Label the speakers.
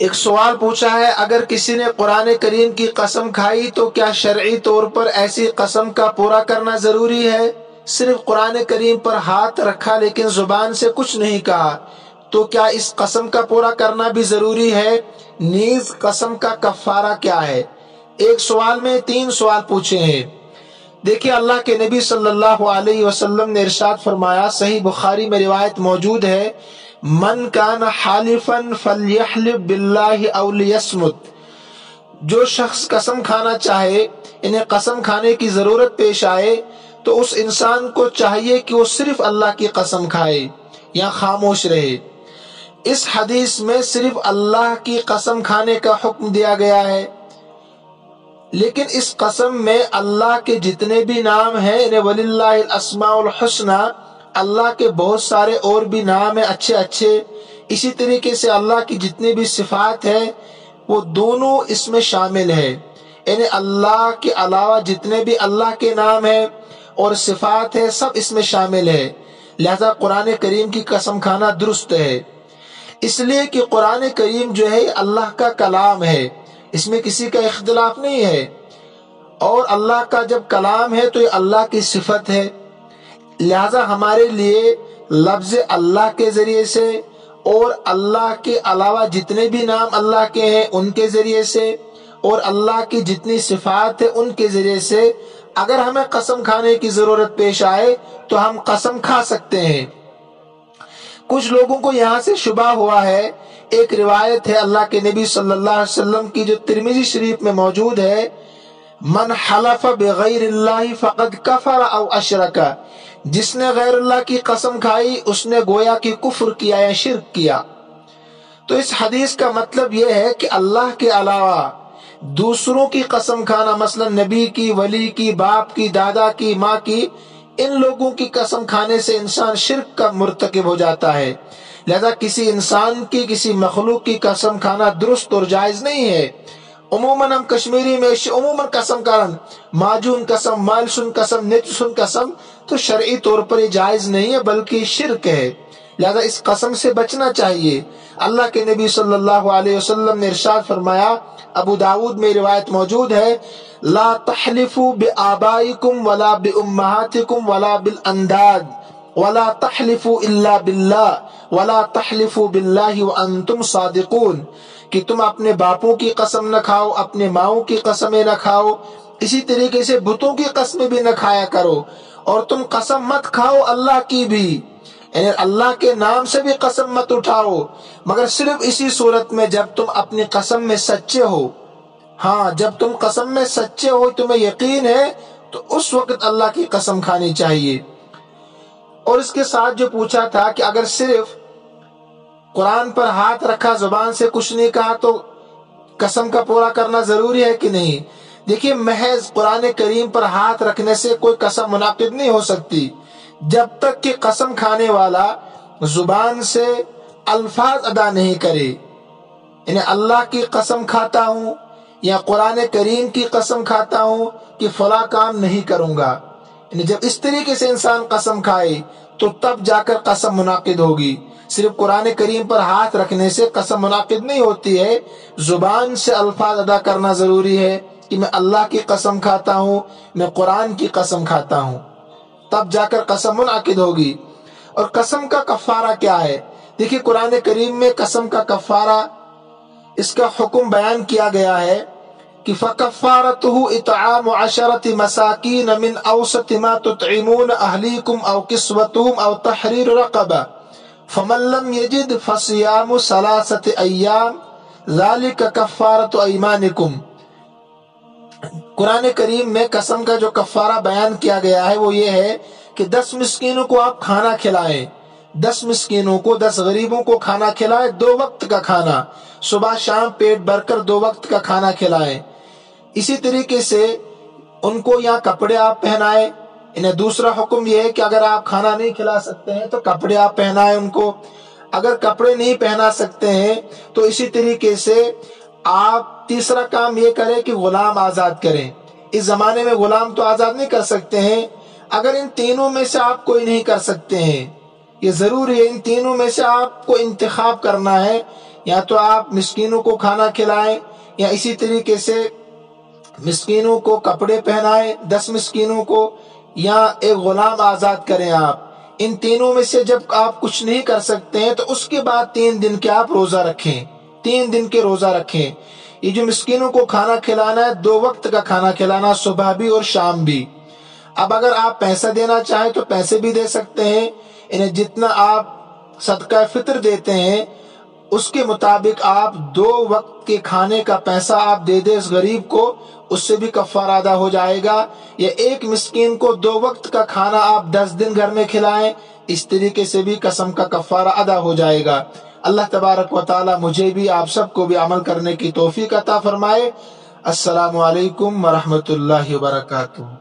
Speaker 1: ایک سوال پوچھا ہے، اگر کسی نے قرآن کریم کی قسم کھائی تو کیا شرعی طور پر ایسی قسم کا پورا کرنا ضروری ہے؟ صرف قرآن کریم پر ہاتھ رکھا لیکن زبان سے کچھ نہیں کہا، تو کیا اس قسم کا پورا کرنا بھی ضروری ہے؟ نیز قسم کا کفارہ کیا ہے؟ ایک سوال میں تین سوال پوچھے ہیں۔ دیکھیے، اللہ کے نبی صلی اللہ علیہ وسلم نے ارشاد فرمایا، صحیح بخاری میں روایت موجود ہے من کان حالفن فلیحلف باللہ او لیسمت جو شخص قسم کھانا چاہے انہیں قسم کھانے کی ضرورت پیش آئے، تو اس انسان کو چاہیے کہ وہ صرف اللہ کی قسم کھائے یا خاموش رہے۔ اس حدیث میں صرف اللہ کی قسم کھانے کا حکم دیا گیا ہے، لیکن اس قسم میں اللہ کے جتنے بھی نام ہیں یعنی انہیں ولی اللہ الاسماء الحسنہ اللہ کے بہت سارے اور بھی نام ہیں، اچھے اچھے۔ اسی طریقے سے اللہ کی جتنی بھی صفات ہیں، وہ دونوں اس میں شامل ہے یعنی اللہ کے علاوہ جتنے بھی اللہ کے نام ہیں اور صفات ہے سب اس میں شامل ہے لہذا قرآن کریم کی قسم کھانا درست ہے۔ اس لیے کہ قرآن کریم جو ہے اللہ کا کلام ہے۔ اس میں کسی کا اختلاف نہیں ہے۔ اور اللہ کا جب کلام ہے، تو یہ اللہ کی صفت ہے۔ لہذا ہمارے لیے لفظ اللہ کے ذریعے سے اور اللہ کے علاوہ جتنے بھی نام اللہ کے ہیں ان کے ذریعے سے اور اللہ کی جتنی صفات ہے ان کے ذریعے سے اگر ہمیں قسم کھانے کی ضرورت پیش آئے تو ہم قسم کھا سکتے ہیں۔ کچھ لوگوں کو یہاں سے شبہ ہوا ہے، ایک روایت ہے اللہ کے نبی صلی اللہ علیہ وسلم کی جو ترمیزی شریف میں موجود ہے۔ من حلف بغیر اللہ فقد کفر او اشرکا جس نے غیر اللہ کی قسم کھائی، اس نے گویا کی کفر کیا یا شرک کیا۔ تو اس حدیث کا مطلب یہ ہے کہ اللہ کے علاوہ دوسروں کی قسم کھانا، مثلا نبی کی، ولی کی، باپ کی، دادا کی، ماں کی، ان لوگوں کی قسم کھانے سے انسان شرک کا مرتکب ہو جاتا ہے۔ لہذا کسی انسان کی، کسی مخلوق کی قسم کھانا درست اور جائز نہیں ہے۔ عموماً ہم کشمیری میں عموماً قسم کارن ماجون قسم مالسن قسم نتسن قسم تو شرعی طور پر یہ جائز نہیں ہے، بلکہ شرک ہے۔ لہذا اس قسم سے بچنا چاہیے۔ اللہ کے نبی صلی اللہ علیہ وسلم نے ارشاد فرمایا، ابو داود میں روایت موجود ہے، لا تحلفوا بآبائکم ولا بأمہاتکم ولا بالانداد ولا تحلفوا الا باللہ، ولا تحلفوا باللہ وانتم صادقون۔ کہ تم اپنے باپوں کی قسم نہ کھاؤ، اپنے ماؤں کی قسمیں نہ کھاؤ، اسی طریقے سے بتوں کی قسمیں بھی نہ کھایا کرو۔ اور تم قسم مت کھاؤ اللہ کی بھی۔ یعنی اللہ کے نام سے بھی قسم مت اٹھاؤ۔ مگر صرف اسی صورت میں جب تم اپنی قسم میں سچے ہو۔ ہاں جب تم قسم میں سچے ہو، تمہیں یقین ہے، تو اس وقت اللہ کی قسم کھانی چاہیے۔ اور اس کے ساتھ جو پوچھا تھا کہ اگر صرف قرآن پر ہاتھ رکھا، زبان سے کچھ نہیں کہا، تو قسم کا پورا کرنا ضروری ہے کہ نہیں؟ دیکھیے، محض قرآن کریم پر ہاتھ رکھنے سے کوئی قسم منعقد نہیں ہو سکتی۔ جب تک کہ قسم کھانے والا زبان سے الفاظ ادا نہیں کرے یعنی اللہ کی قسم کھاتا ہوں یا قرآن کریم کی قسم کھاتا ہوں کہ فلاں کام نہیں کروں گا۔ یعنی جب اس طریقے سے انسان قسم کھائے تو تب جا کر قسم منعقد ہوگی۔ صرف قرآن کریم پر ہاتھ رکھنے سے قسم منعقد نہیں ہوتی ہے۔ زبان سے الفاظ ادا کرنا ضروری ہے کہ میں اللہ کی قسم کھاتا ہوں، میں قرآن کی قسم کھاتا ہوں۔ تب جا کر قسم منعقد ہوگی۔ اور قسم کا کفارہ کیا ہے؟ دیکھیے قرآن کریم میں قسم کا کفارہ اس کا حکم بیان کیا گیا ہے۔ کہ فَكَفَّارَتُهُ اِطْعَامُ عَشَرَةِ مَسَاكِينَ مِنْ أَوْسَطِ مَا تُطْعِمُونَ أَهْلِيكُمْ أَوْ كِسْوَتُهُمْ أَوْ تَحْرِيرُ رَقَبَةٍ؟ فَمَنْ لَمْ يَجِدْ فَصِيَامُ ثَلَاثَةِ أَيَّامٍ، ذَلِكَ كَفَّارَةُ أَيْمَانِكُمْ. قرآن کریم میں قسم کا جو کفارہ بیان کیا گیا ہے وہ یہ ہے کہ دس مسکینوں کو آپ کھانا کھلائیں، دس مسکینوں کو، دس غریبوں کو کھانا کھلائیں، دو وقت کا کھانا، صبح شام پیٹ بھر کر دو وقت کا کھانا کھلائیں۔ اسی طریقے سے ان کو یہاں کپڑے آپ پہنائے انہیں دوسرا حکم یہ ہے کہ اگر آپ کھانا نہیں کھلا سکتے ہیں تو کپڑے آپ پہنائے ان کو۔ اگر کپڑے نہیں پہنا سکتے ہیں تو اسی طریقے سے آپ تیسرا کام یہ کریں کہ غلام آزاد کریں۔ اس زمانے میں غلام تو آزاد نہیں کر سکتے ہیں۔ اگر ان تینوں میں سے آپ کوئی نہیں کر سکتے ہیں، یہ ضروری ہے ان تینوں میں سے آپ کو انتخاب کرنا ہے۔ یا تو آپ مسکینوں کو کھانا کھلائیں یا اسی طریقے سے مسکینوں کو کپڑے پہنائیں، دس مسکینوں کو، یا ایک غلام آزاد کریں آپ۔ ان تینوں میں سے جب آپ کچھ نہیں کر سکتے ہیں، تو اس کے بعد تین دن کے آپ روزہ رکھیں۔ تین دن کے روزہ رکھیں۔ یہ جو مسکینوں کو کھانا کھلانا ہے، دو وقت کا کھانا کھلانا، صبح بھی اور شام بھی۔ اب اگر آپ پیسہ دینا چاہیں تو پیسے بھی دے سکتے ہیں۔ انہیں جتنا آپ صدقہ فطر دیتے ہیں اس کے مطابق آپ دو وقت کے کھانے کا پیسہ آپ دے دیں اس غریب کو، اس سے بھی کفار ادا ہو جائے گا۔ یا ایک مسکین کو دو وقت کا کھانا آپ دس دن گھر میں کھلائیں، اس طریقے سے بھی قسم کا کفارہ ادا ہو جائے گا۔ اللہ تبارک و تعالی مجھے بھی، آپ سب کو بھی عمل کرنے کی توفیق عطا فرمائے۔ السلام علیکم ورحمۃ اللہ وبرکاتہ۔